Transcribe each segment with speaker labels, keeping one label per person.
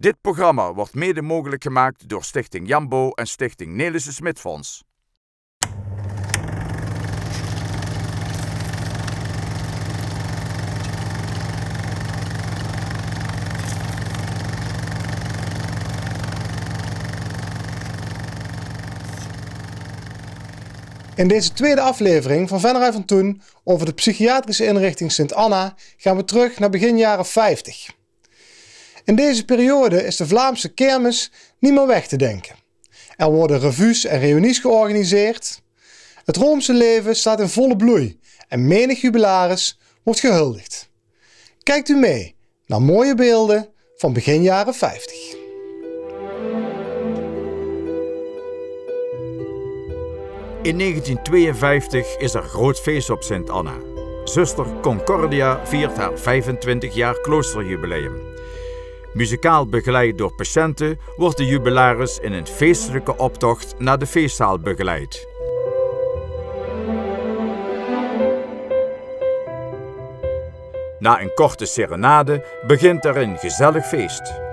Speaker 1: Dit programma wordt mede mogelijk gemaakt door Stichting Jambo en Stichting Nelissen Smitfonds.
Speaker 2: In deze tweede aflevering van Venray van Toen over de psychiatrische inrichting Sint Anna gaan we terug naar begin jaren 50. In deze periode is de Vlaamse kermis niet meer weg te denken. Er worden revues en reunies georganiseerd. Het Roomse leven staat in volle bloei en menig jubilaris wordt gehuldigd. Kijkt u mee naar mooie beelden van begin jaren 50.
Speaker 1: In 1952 is er groot feest op Sint Anna. Zuster Concordia viert haar 25 jaar kloosterjubileum. Muzikaal begeleid door patiënten wordt de jubilaris in een feestelijke optocht naar de feestzaal begeleid. Na een korte serenade begint er een gezellig feest.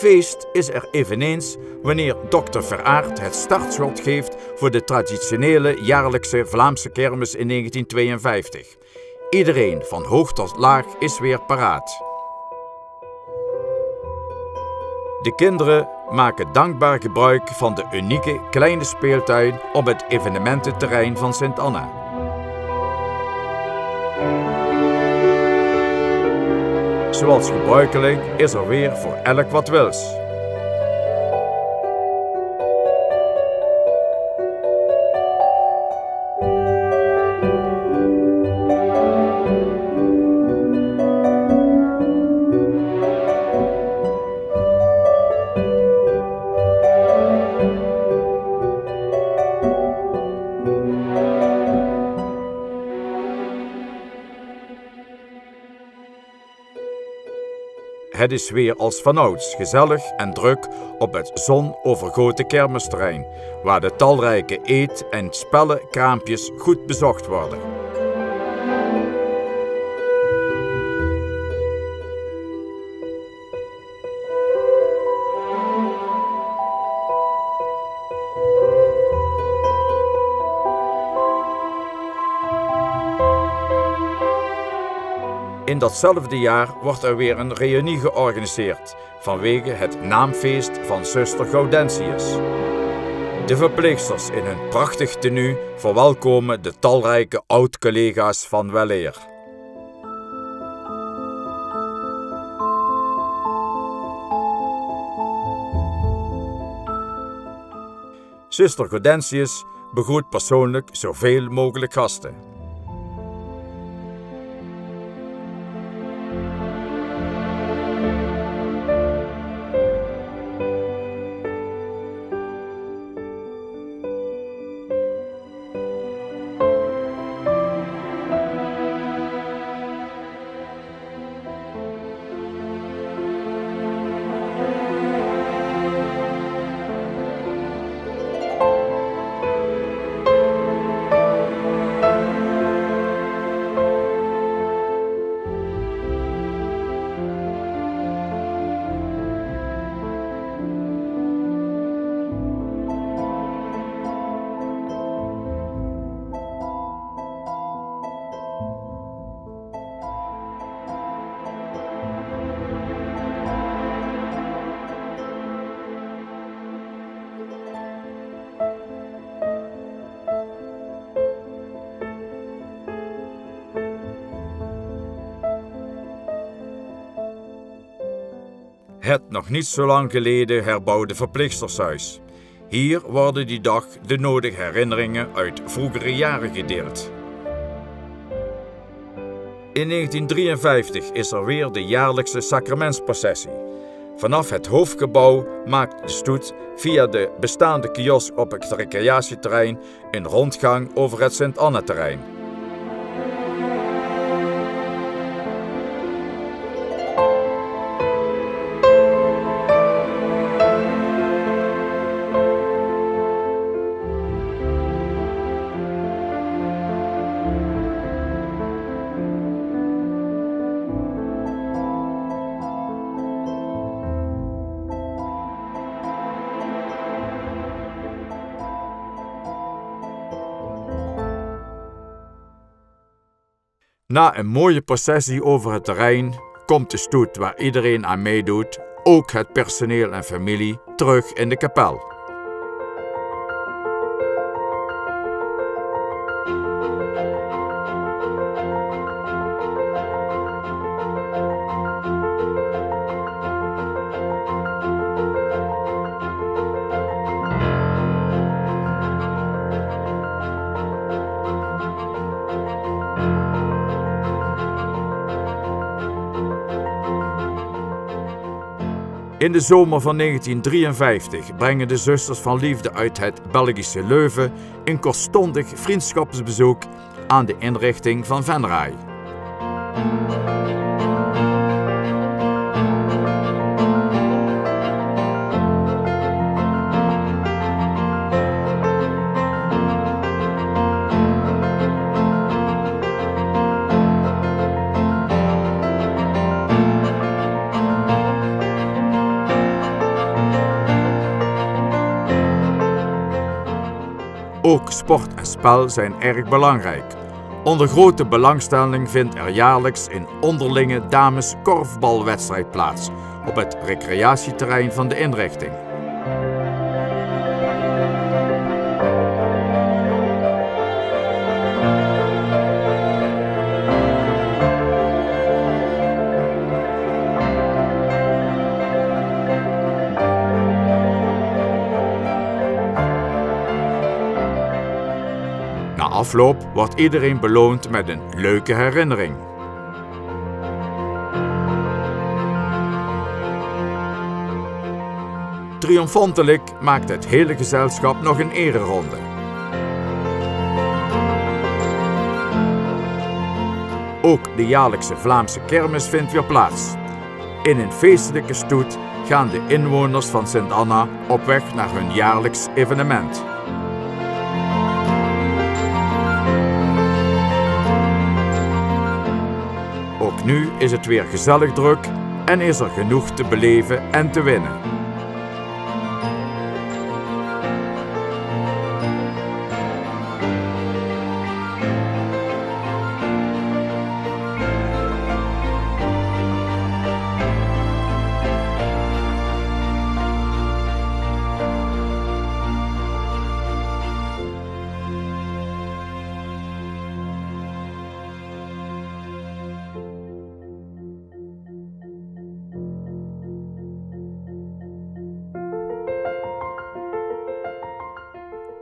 Speaker 1: Feest is er eveneens wanneer dokter Veraard het startschot geeft voor de traditionele jaarlijkse Vlaamse kermis in 1952. Iedereen van hoog tot laag is weer paraat. De kinderen maken dankbaar gebruik van de unieke kleine speeltuin op het evenemententerrein van Sint Anna. Zoals gebruikelijk is er weer voor elk wat wils. Het is weer als vanouds gezellig en druk op het zonovergoten kermisterrein, waar de talrijke eet- en spellenkraampjes goed bezocht worden. Datzelfde jaar wordt er weer een reunie georganiseerd vanwege het naamfeest van zuster Gaudentius. De verpleegsters in hun prachtig tenue verwelkomen de talrijke oud-collega's van weleer. Zuster Gaudentius begroet persoonlijk zoveel mogelijk gasten. Het nog niet zo lang geleden herbouwde verpleegstershuis. Hier worden die dag de nodige herinneringen uit vroegere jaren gedeeld. In 1953 is er weer de jaarlijkse sacramentsprocessie. Vanaf het hoofdgebouw maakt de stoet via de bestaande kiosk op het recreatieterrein een rondgang over het Sint-Anna-terrein. Na een mooie processie over het terrein komt de stoet waar iedereen aan meedoet, ook het personeel en familie, terug in de kapel. In de zomer van 1953 brengen de Zusters van Liefde uit het Belgische Leuven een kortstondig vriendschapsbezoek aan de inrichting van Venray. Ook sport en spel zijn erg belangrijk. Onder grote belangstelling vindt er jaarlijks een onderlinge dames korfbalwedstrijd plaats op het recreatieterrein van de inrichting. Afloop wordt iedereen beloond met een leuke herinnering. Triomfantelijk maakt het hele gezelschap nog een ereronde. Ook de jaarlijkse Vlaamse kermis vindt weer plaats. In een feestelijke stoet gaan de inwoners van Sint Anna op weg naar hun jaarlijks evenement. Nu is het weer gezellig druk en is er genoeg te beleven en te winnen.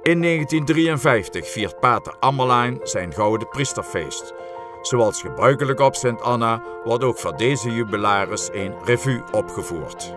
Speaker 1: In 1953 viert Pater Ammerlijn zijn Gouden Priesterfeest. Zoals gebruikelijk op Sint Anna wordt ook voor deze jubilaris een revue opgevoerd.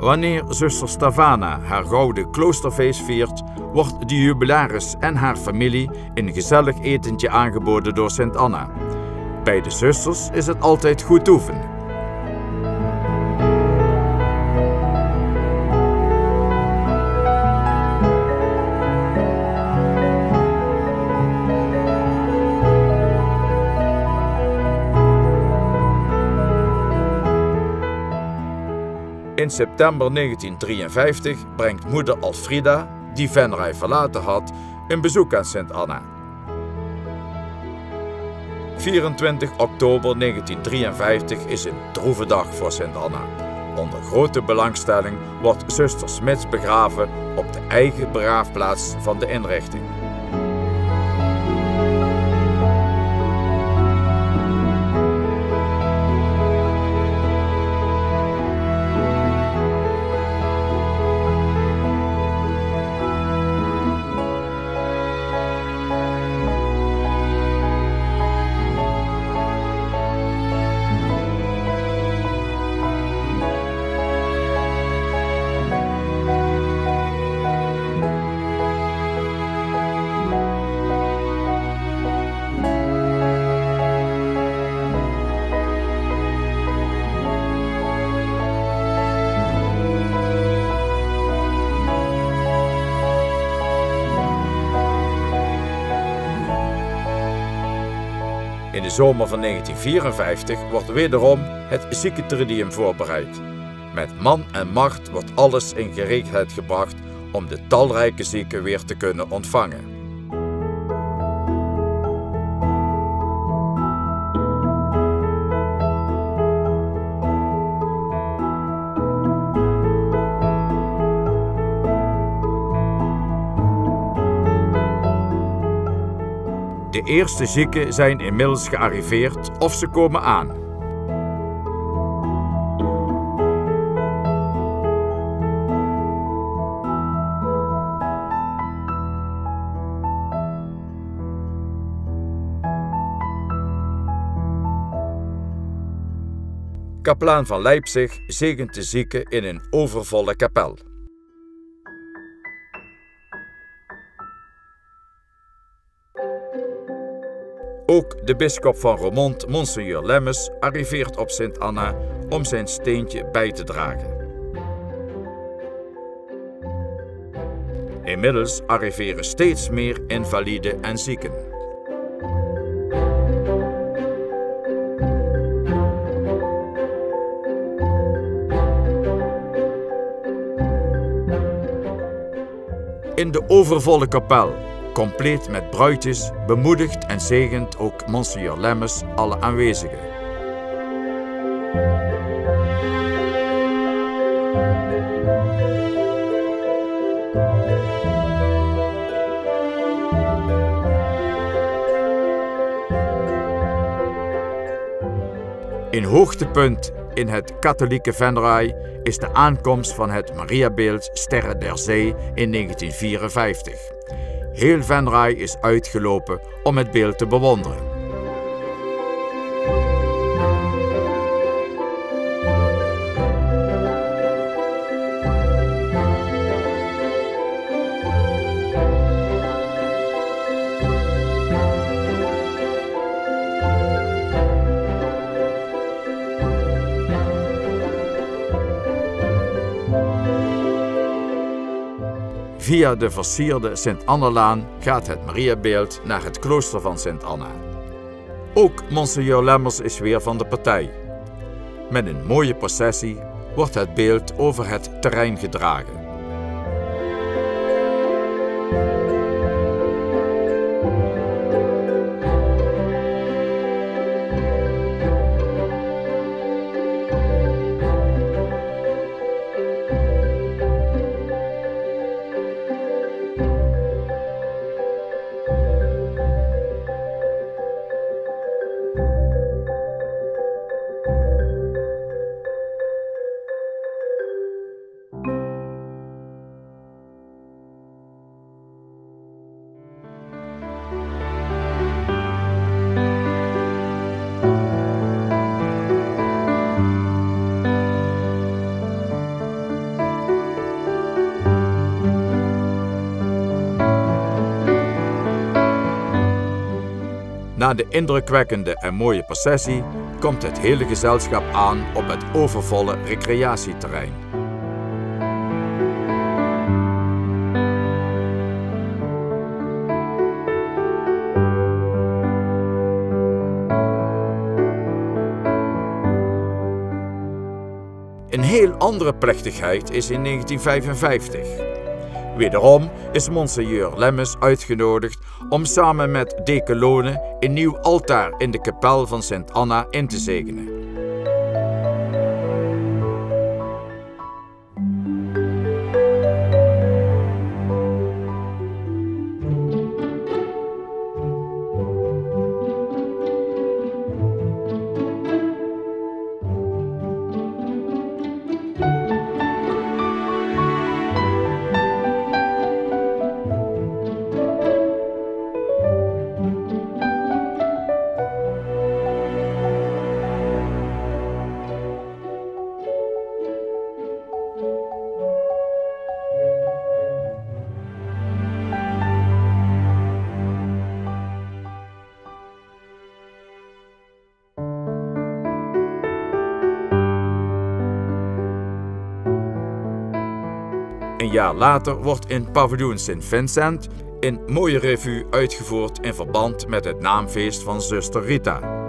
Speaker 1: Wanneer zuster Stavana haar gouden kloosterfeest viert, wordt de jubilaris en haar familie een gezellig etentje aangeboden door Sint Anna. Bij de zusters is het altijd goed oefenen. In september 1953 brengt moeder Alfrida, die Venray verlaten had, een bezoek aan Sint Anna. 24 oktober 1953 is een droeve dag voor Sint Anna. Onder grote belangstelling wordt zuster Smits begraven op de eigen begraafplaats van de inrichting. De zomer van 1954 wordt wederom het ziekentridium voorbereid. Met man en macht wordt alles in gereedheid gebracht om de talrijke zieken weer te kunnen ontvangen. De eerste zieken zijn inmiddels gearriveerd of ze komen aan. Kaplaan van Leipzig zegent de zieken in een overvolle kapel. Ook de bisschop van Romont, Monseigneur Lemmes, arriveert op Sint Anna om zijn steentje bij te dragen. Inmiddels arriveren steeds meer invaliden en zieken. In de overvolle kapel compleet met bruidjes, bemoedigt en zegent ook Monsieur Lemmers alle aanwezigen. Een hoogtepunt in het katholieke Venray is de aankomst van het Mariabeeld Sterren der Zee in 1954. Heel Venray is uitgelopen om het beeld te bewonderen. Via de versierde Sint Annelaan gaat het Mariabeeld naar het klooster van Sint Anna. Ook Monseigneur Lemmers is weer van de partij. Met een mooie processie wordt het beeld over het terrein gedragen. Na de indrukwekkende en mooie processie komt het hele gezelschap aan op het overvolle recreatieterrein. Een heel andere plechtigheid is in 1955. Wederom is Monseigneur Lemmes uitgenodigd om samen met Dekelone een nieuw altaar in de kapel van Sint Anna in te zegenen. Een jaar later wordt in paviljoen Sint Vincent een mooie revue uitgevoerd in verband met het naamfeest van zuster Rita.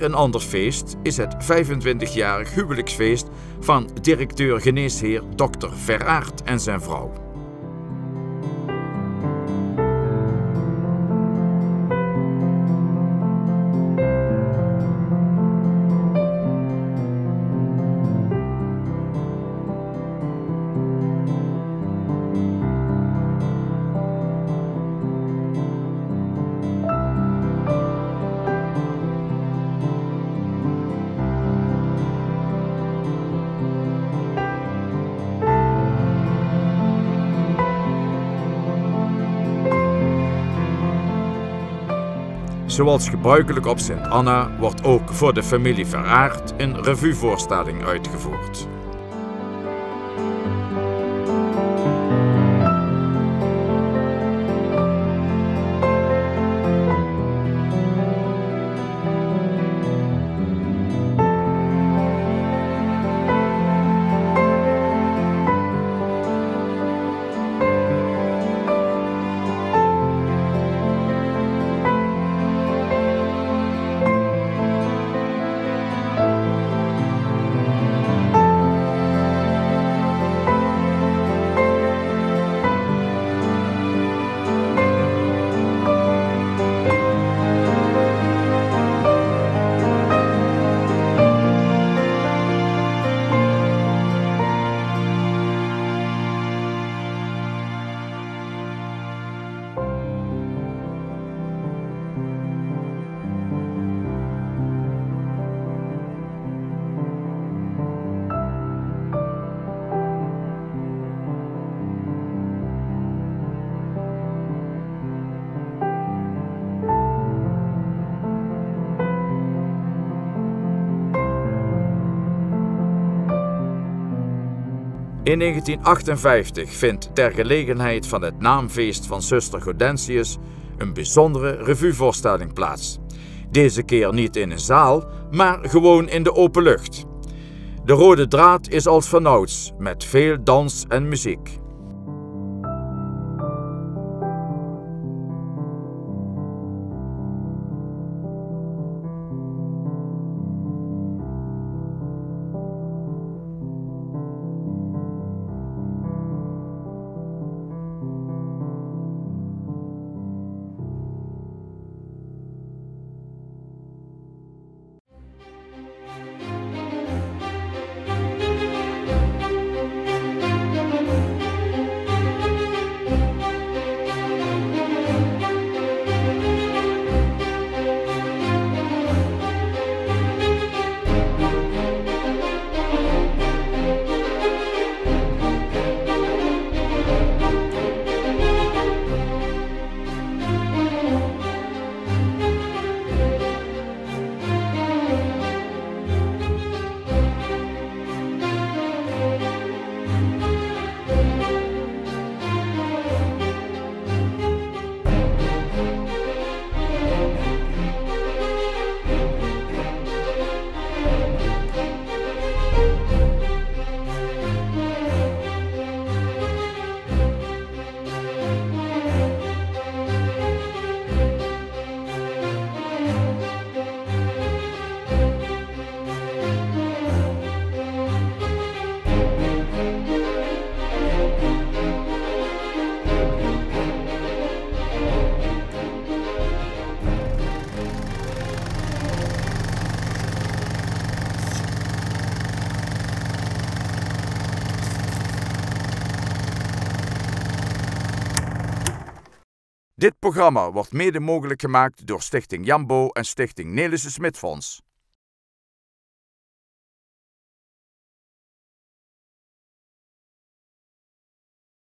Speaker 1: Een ander feest is het 25-jarig huwelijksfeest van directeur geneesheer Dr. Veraard en zijn vrouw. Zoals gebruikelijk op Sint Anna wordt ook voor de familie Veraard een revuevoorstelling uitgevoerd. In 1958 vindt ter gelegenheid van het naamfeest van zuster Gaudentius een bijzondere revuevoorstelling plaats. Deze keer niet in een zaal, maar gewoon in de open lucht. De rode draad is als vanouds, met veel dans en muziek. Programma wordt mede mogelijk gemaakt door Stichting Jambo en Stichting Nelissen Smitfonds.